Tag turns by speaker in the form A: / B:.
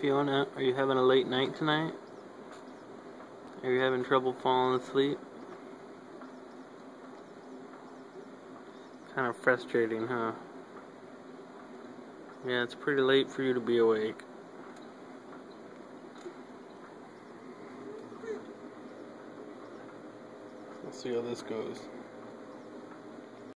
A: Fiona, are you having a late night tonight? Are you having trouble falling asleep? Kind of frustrating, huh? Yeah, it's pretty late for you to be awake. Let's see how this goes.